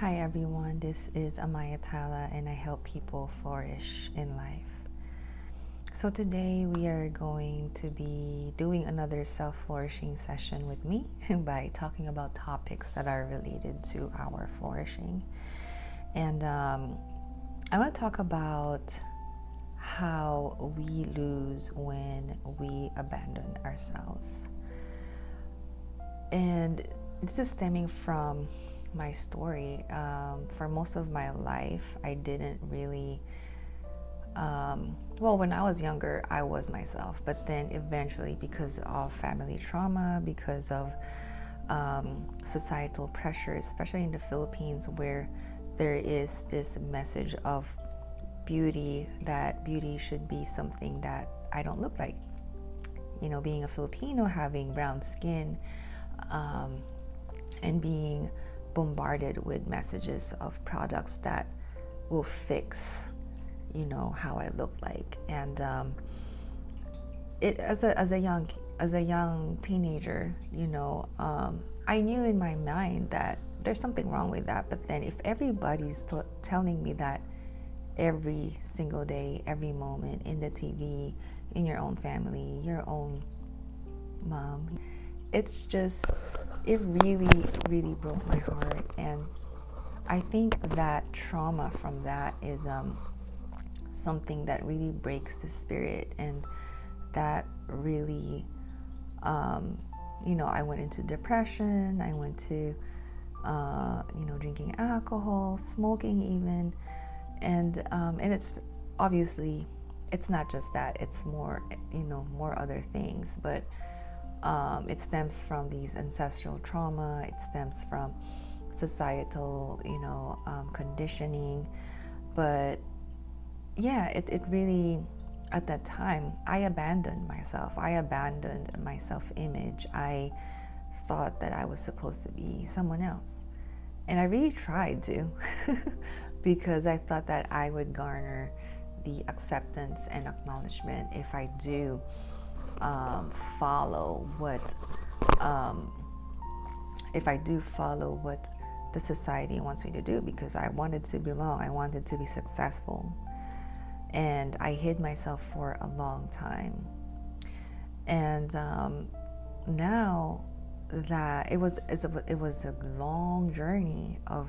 Hi everyone, this is Amaya Tala and I help people flourish in life. So today we are going to be doing another self flourishing session with me by talking about topics that are related to our flourishing. And um, I want to talk about how we lose when we abandon ourselves. And this is stemming from my story. Um, for most of my life, I didn't really. Um, well, when I was younger, I was myself, but then eventually, because of family trauma, because of um, societal pressure, especially in the Philippines, where there is this message of beauty that beauty should be something that I don't look like. You know, being a Filipino, having brown skin, um, and being bombarded with messages of products that will fix, you know, how I look like. And um, it as a as a young as a young teenager, you know, um, I knew in my mind that there's something wrong with that. But then if everybody's t- telling me that every single day, every moment in the TV, in your own family, your own mom. It's just, it really, really broke my heart. And I think that trauma from that is um, something that really breaks the spirit and that really, um, you know, I went into depression, I went to, uh, you know, drinking alcohol, smoking even and um, and it's obviously it's not just that it's more you know more other things but um, it stems from these ancestral trauma it stems from societal you know um, conditioning. But yeah it, it really at that time i abandoned myself. I abandoned my self-image. I thought that i was supposed to be someone else. And i really tried to because I thought that I would garner the acceptance and acknowledgement if I do um, follow what, um, if I do follow what the society wants me to do because I wanted to belong, I wanted to be successful. And I hid myself for a long time. And um, now that it was, it was a long journey of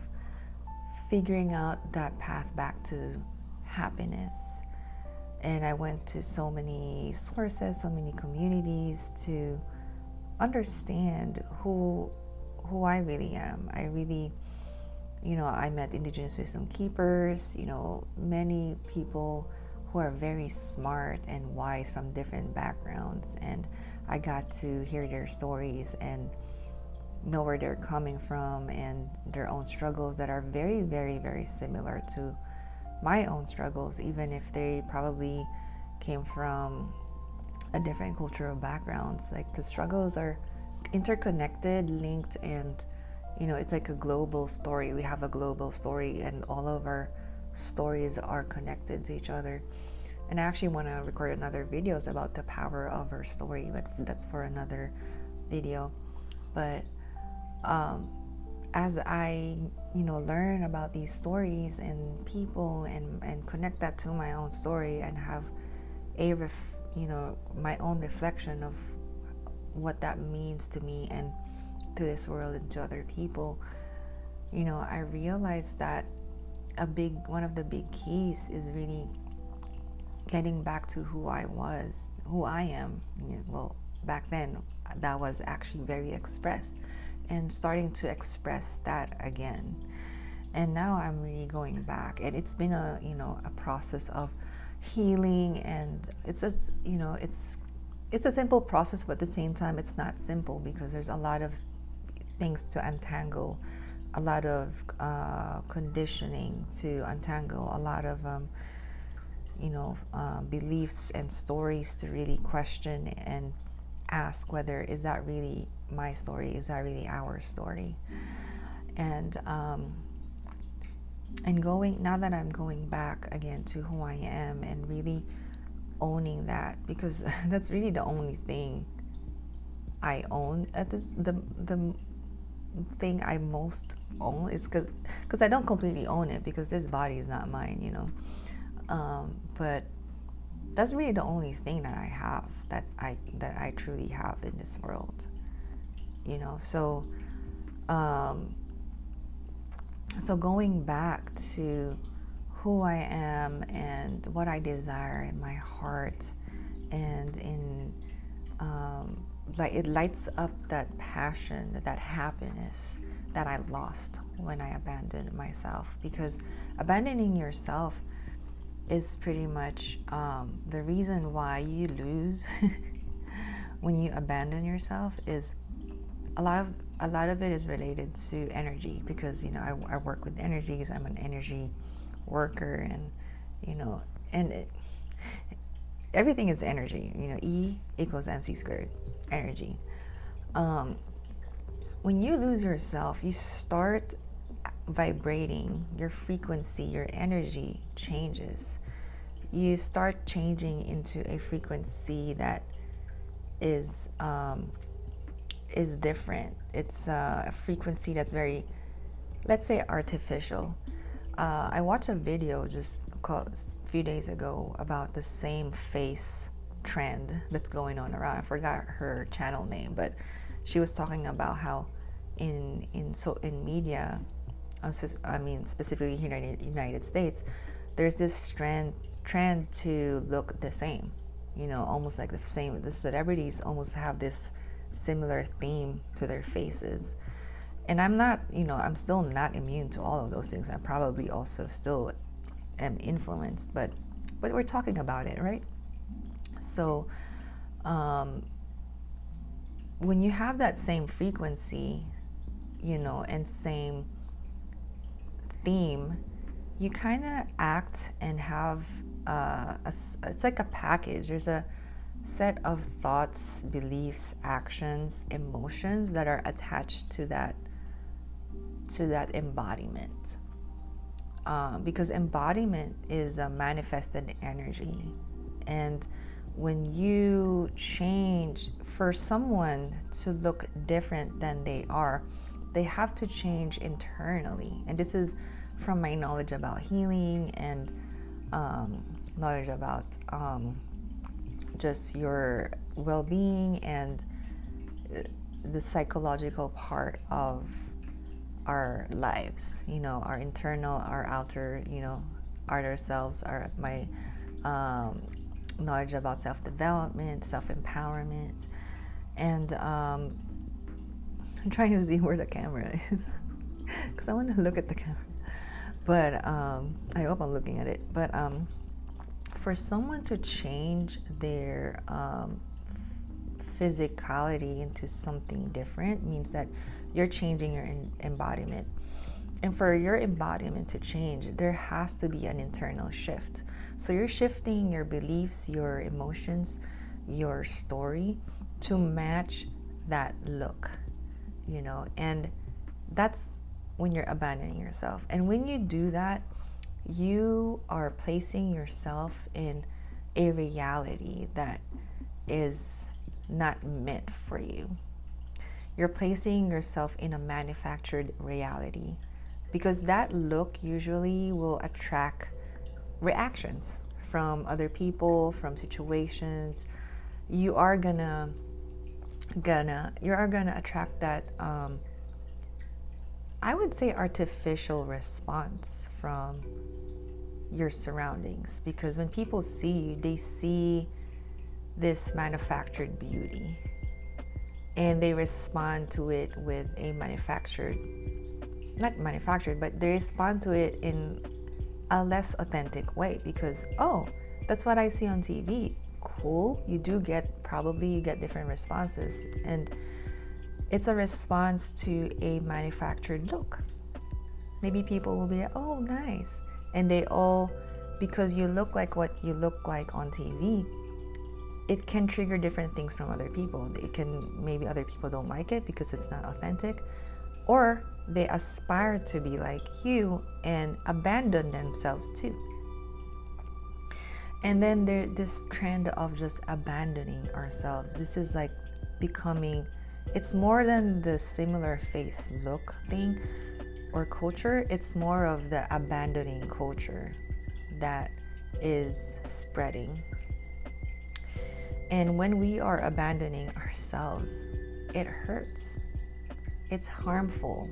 figuring out that path back to happiness. And I went to so many sources, so many communities to understand who who I really am. I really, you know, I met indigenous wisdom keepers, you know, many people who are very smart and wise from different backgrounds and I got to hear their stories and know where they're coming from and their own struggles that are very, very, very similar to my own struggles, even if they probably came from a different cultural backgrounds. Like the struggles are interconnected, linked, and you know, it's like a global story. We have a global story, and all of our stories are connected to each other. And I actually want to record another videos about the power of our story, but that's for another video. But um, as I, you know, learn about these stories and people and, and connect that to my own story and have a, ref, you know, my own reflection of what that means to me and to this world and to other people, you know, I realized that a big, one of the big keys is really getting back to who I was, who I am. Well, back then, that was actually very expressed and starting to express that again. And now I'm really going back, and it's been a you know a process of healing, and it's it's you know it's it's a simple process, but at the same time it's not simple because there's a lot of things to untangle, a lot of uh, conditioning to untangle, a lot of um, you know uh, beliefs and stories to really question and ask whether is that really my story? Is that really our story? And um, and going now that I'm going back again to who I am and really owning that because that's really the only thing I own at this the the thing I most own is because because I don't completely own it because this body is not mine, you know. Um, but that's really the only thing that I have that I that I truly have in this world, you know. So, um, so going back to who I am and what I desire in my heart and in um, like it lights up that passion, that happiness that I lost when I abandoned myself. Because abandoning yourself is pretty much um, the reason why you lose when you abandon yourself is a lot of a lot of it is related to energy because you know I, I work with energies i'm an energy worker and you know and it, everything is energy you know e equals mc squared energy. Um, when you lose yourself, you start vibrating, your frequency, your energy changes. You start changing into a frequency that is um, is different. It's a frequency that's very, let's say, artificial. Uh, I watched a video just a few days ago about the same face trend that's going on around. I forgot her channel name, but she was talking about how in in so in media, uh, I mean specifically here in the United States, there's this trend trend to look the same. You know, almost like the same. The celebrities almost have this similar theme to their faces. And I'm not, you know, I'm still not immune to all of those things. I probably also still am influenced, but but we're talking about it, right? So, um, when you have that same frequency, you know, and same theme, you kind of act and have uh, a, it's like a package. There's a set of thoughts, beliefs, actions, emotions that are attached to that to that embodiment. Uh, because embodiment is a manifested energy, and when you change for someone to look different than they are, they have to change internally. And this is from my knowledge about healing and um, knowledge about um, just your well being and uh, the psychological part of our lives, you know, our internal, our outer, you know, outer selves, our my um, knowledge about self development, self empowerment, and um, I'm trying to see where the camera is because I want to look at the camera. But um, I hope I'm looking at it. But um, for someone to change their um, physicality into something different means that you're changing your embodiment. And for your embodiment to change, there has to be an internal shift. So you're shifting your beliefs, your emotions, your story to match that look, you know, and that's when you're abandoning yourself. And when you do that, you are placing yourself in a reality that is not meant for you. You're placing yourself in a manufactured reality because that look usually will attract reactions from other people, from situations, you are gonna gonna you are gonna attract that um, I would say artificial response from your surroundings because when people see you, they see this manufactured beauty and they respond to it with a manufactured not manufactured but they respond to it in a less authentic way because, oh, that's what I see on TV. Cool. You do get, probably, you get different responses. And it's a response to a manufactured look. Maybe people will be like, oh, nice. And they all, because you look like what you look like on TV, it can trigger different things from other people. It can, maybe other people don't like it because it's not authentic or they aspire to be like you and abandon themselves too. And then there's this trend of just abandoning ourselves. This is like becoming it's more than the similar face look thing or culture, it's more of the abandoning culture that is spreading. And when we are abandoning ourselves, it hurts. It's harmful.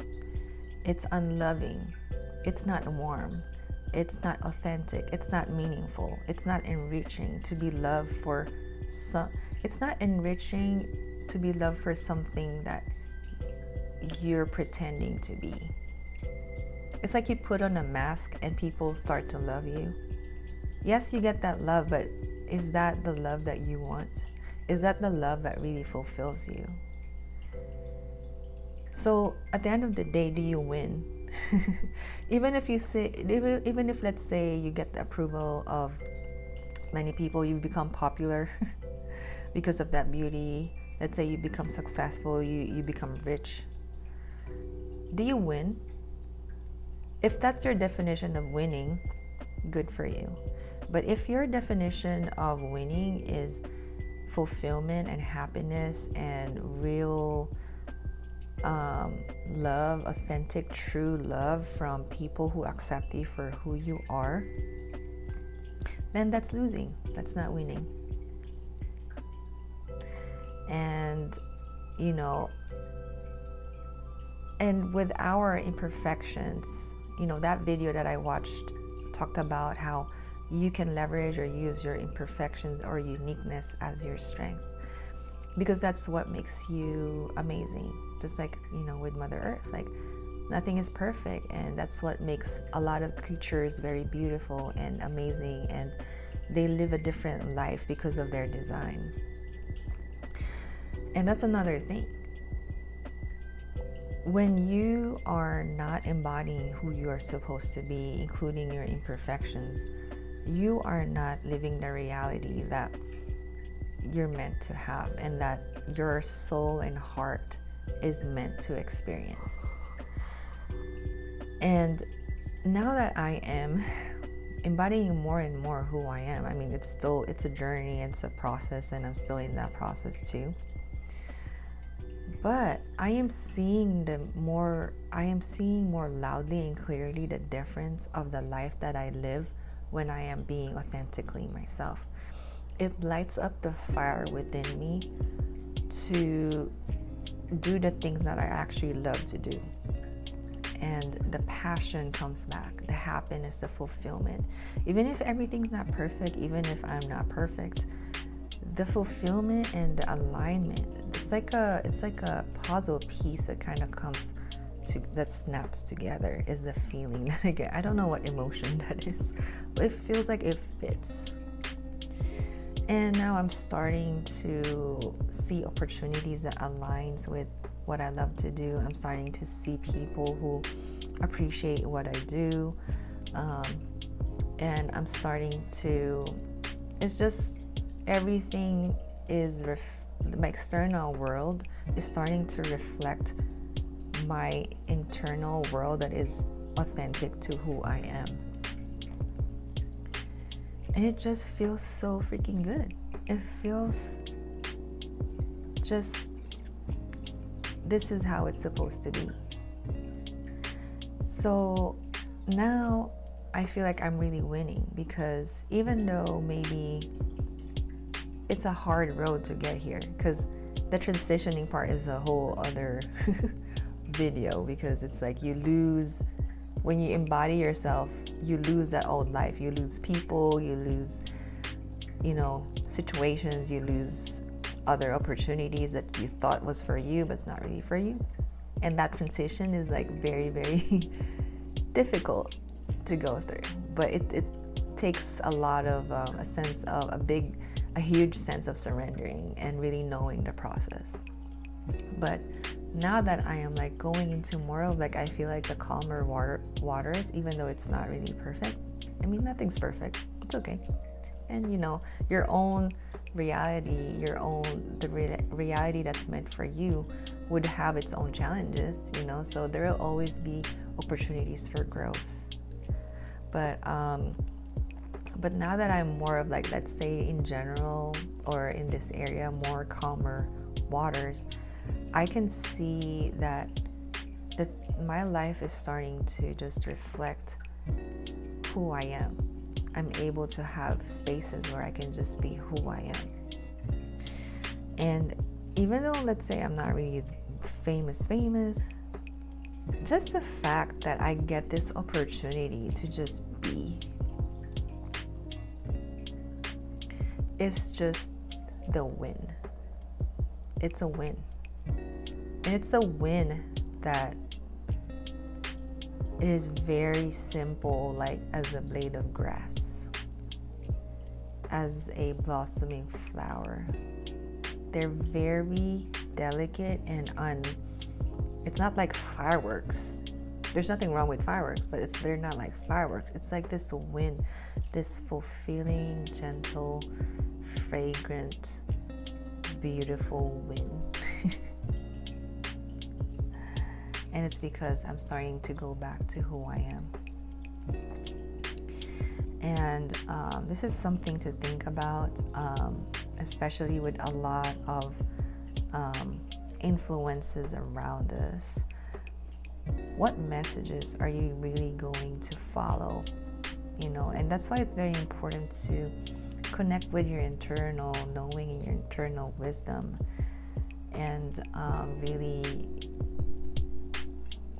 It's unloving. It's not warm. It's not authentic. It's not meaningful. It's not enriching to be loved for some. It's not enriching to be loved for something that you're pretending to be. It's like you put on a mask and people start to love you. Yes, you get that love, but is that the love that you want? Is that the love that really fulfills you? So at the end of the day, do you win? even if you say, even if let's say you get the approval of many people, you become popular because of that beauty. Let's say you become successful, you, you become rich. Do you win? If that's your definition of winning, good for you. But if your definition of winning is fulfillment and happiness and real um, love, authentic, true love from people who accept you for who you are, then that's losing. That's not winning. And, you know, and with our imperfections, you know, that video that I watched talked about how you can leverage or use your imperfections or uniqueness as your strength. Because that's what makes you amazing. Just like you know with mother earth like nothing is perfect and that's what makes a lot of creatures very beautiful and amazing and they live a different life because of their design. And that's another thing when you are not embodying who you are supposed to be including your imperfections you are not living the reality that you're meant to have and that your soul and heart is meant to experience. And now that I am embodying more and more who I am, I mean it's still it's a journey, it's a process and I'm still in that process too. But I am seeing the more I am seeing more loudly and clearly the difference of the life that I live when I am being authentically myself. It lights up the fire within me to do the things that I actually love to do. And the passion comes back, the happiness, the fulfillment. Even if everything's not perfect, even if I'm not perfect, the fulfillment and the alignment, it's like a it's like a puzzle piece that kind of comes to, that snaps together is the feeling that I get. I don't know what emotion that is, but it feels like it fits. And now I'm starting to see opportunities that aligns with what I love to do. I'm starting to see people who appreciate what I do. Um, and I'm starting to, it's just everything is, ref, my external world is starting to reflect my internal world that is authentic to who I am. And it just feels so freaking good. It feels just this is how it's supposed to be. So now I feel like I'm really winning because even though maybe it's a hard road to get here, because the transitioning part is a whole other video because it's like you lose when you embody yourself, you lose that old life. You lose people, you lose, you know, situations, you lose other opportunities that you thought was for you, but it's not really for you. And that transition is like very, very difficult to go through. But it, it takes a lot of um, a sense of a big, a huge sense of surrendering and really knowing the process. But now that I am like going into more of like I feel like the calmer water waters, even though it's not really perfect. I mean, nothing's perfect. It's okay. And you know, your own reality, your own the re- reality that's meant for you would have its own challenges, you know. So there will always be opportunities for growth. But um but now that I'm more of like let's say in general or in this area more calmer waters, I can see that that my life is starting to just reflect who I am. I'm able to have spaces where I can just be who I am. And even though, let's say, I'm not really famous, famous, just the fact that I get this opportunity to just be is just the win. It's a win. And it's a win that is very simple, like as a blade of grass, as a blossoming flower. They're very delicate and un. It's not like fireworks. There's nothing wrong with fireworks, but it's they're not like fireworks. It's like this wind, this fulfilling, gentle, fragrant, beautiful wind. and it's because I'm starting to go back to who I am. And um, this is something to think about, um, especially with a lot of um, influences around us. What messages are you really going to follow? You know, and that's why it's very important to connect with your internal knowing and your internal wisdom and um, really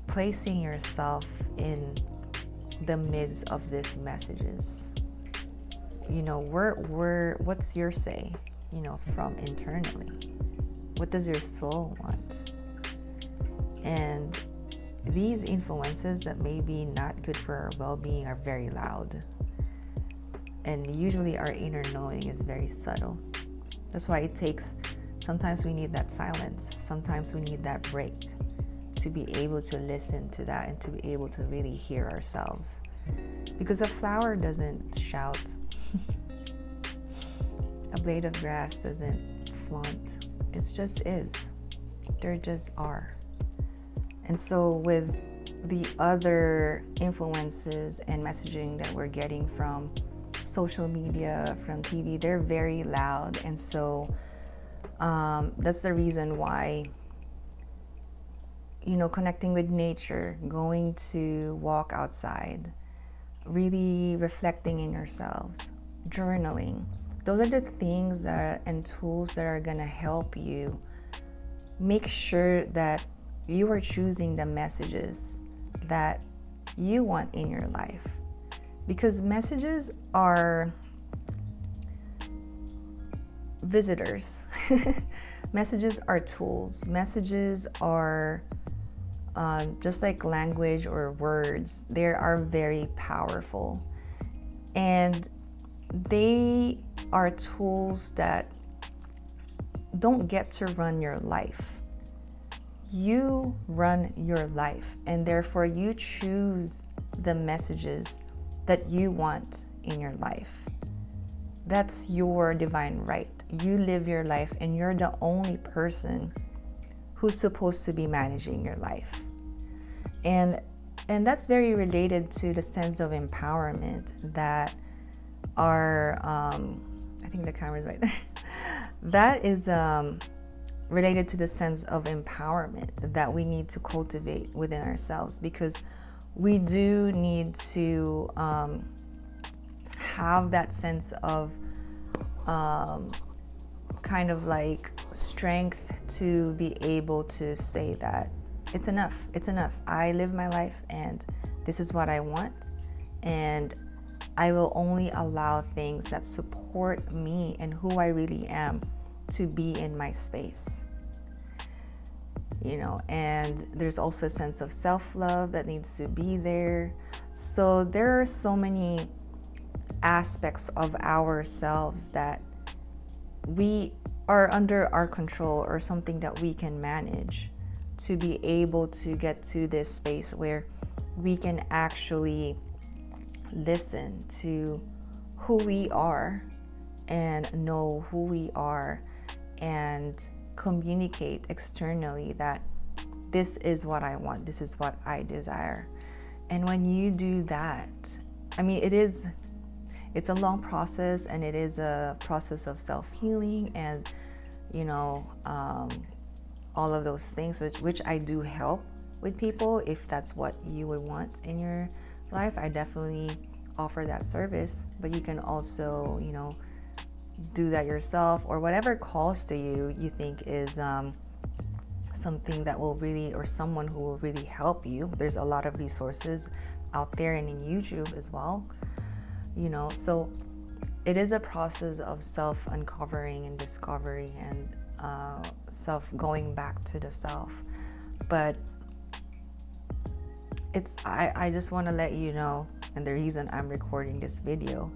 placing yourself in the midst of these messages. You know, where, where, what's your say, you know, from internally? What does your soul want? And these influences that may be not good for our well being are very loud. And usually our inner knowing is very subtle. That's why it takes, sometimes we need that silence, sometimes we need that break to be able to listen to that and to be able to really hear ourselves. Because a flower doesn't shout, a blade of grass doesn't flaunt. It just is. There just are. And so, with the other influences and messaging that we're getting from social media, from TV, they're very loud. And so, um, that's the reason why you know, connecting with nature, going to walk outside, really reflecting in yourselves, journaling. Those are the things that and tools that are going to help you make sure that you are choosing the messages that you want in your life. Because messages are visitors. messages are tools. Messages are um, just like language or words, they are very powerful. And they are tools that don't get to run your life. You run your life, and therefore you choose the messages that you want in your life. That's your divine right. You live your life, and you're the only person who's supposed to be managing your life. And and that's very related to the sense of empowerment that are um, I think the camera's right there. that is um, related to the sense of empowerment that we need to cultivate within ourselves because we do need to um, have that sense of um, kind of like strength to be able to say that it's enough. It's enough. I live my life and this is what I want. And I will only allow things that support me and who I really am to be in my space. You know, and there's also a sense of self love that needs to be there. So there are so many aspects of ourselves that we are under our control or something that we can manage to be able to get to this space where we can actually listen to who we are and know who we are and communicate externally that this is what I want, this is what I desire. And when you do that, I mean, it is it's a long process and it is a process of self healing and, you know, um, all of those things, which, which I do help with people if that's what you would want in your life. I definitely offer that service, but you can also, you know, do that yourself or whatever calls to you you think is um, something that will really or someone who will really help you. There's a lot of resources out there and in youtube as well you know? So it is a process of self uncovering and discovery and uh, self going back to the self. But it's I, I just want to let you know and the reason i'm recording this video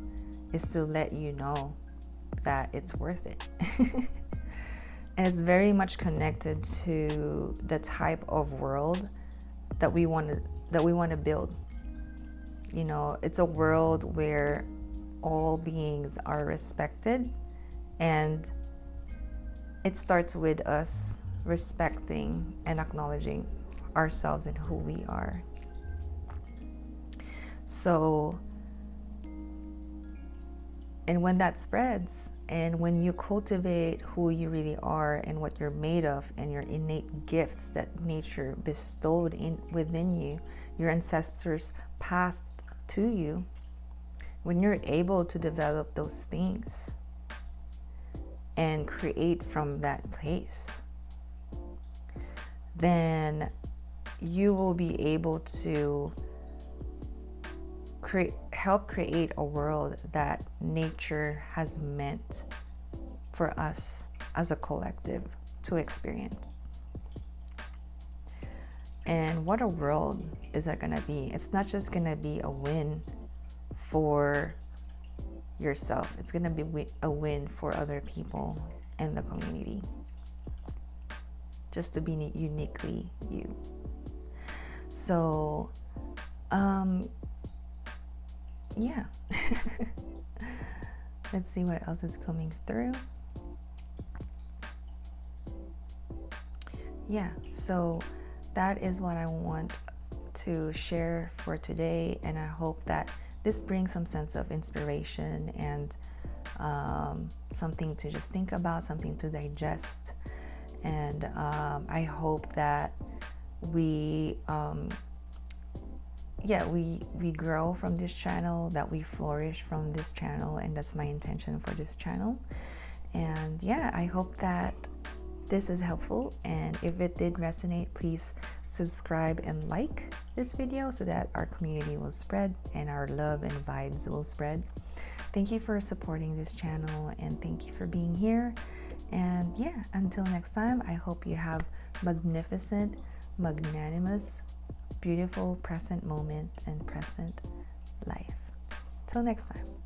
is to let you know that it's worth it. and it's very much connected to the type of world that we want to that we want to build. You know, it's a world where all beings are respected and it starts with us respecting and acknowledging ourselves and who we are. So, and when that spreads, and when you cultivate who you really are and what you're made of and your innate gifts that nature bestowed in within you, your ancestors passed to you, when you're able to develop those things and create from that place, then you will be able to create help create a world that nature has meant for us as a collective to experience. And what a world is that going to be? It's not just going to be a win for yourself, it's going to be a win for other people and the community. Just to be uniquely you. So, um, yeah. Let's see what else is coming through. Yeah, so that is what I want to share for today, and I hope that this brings some sense of inspiration and um, something to just think about, something to digest. And um, I hope that we um, yeah we we grow from this channel that we flourish from this channel and that's my intention for this channel. And yeah i hope that this is helpful. And if it did resonate please subscribe and like this video so that our community will spread and our love and vibes will spread. Thank you for supporting this channel and thank you for being here. And yeah until next time i hope you have magnificent magnanimous beautiful present moment and present life. Till next time.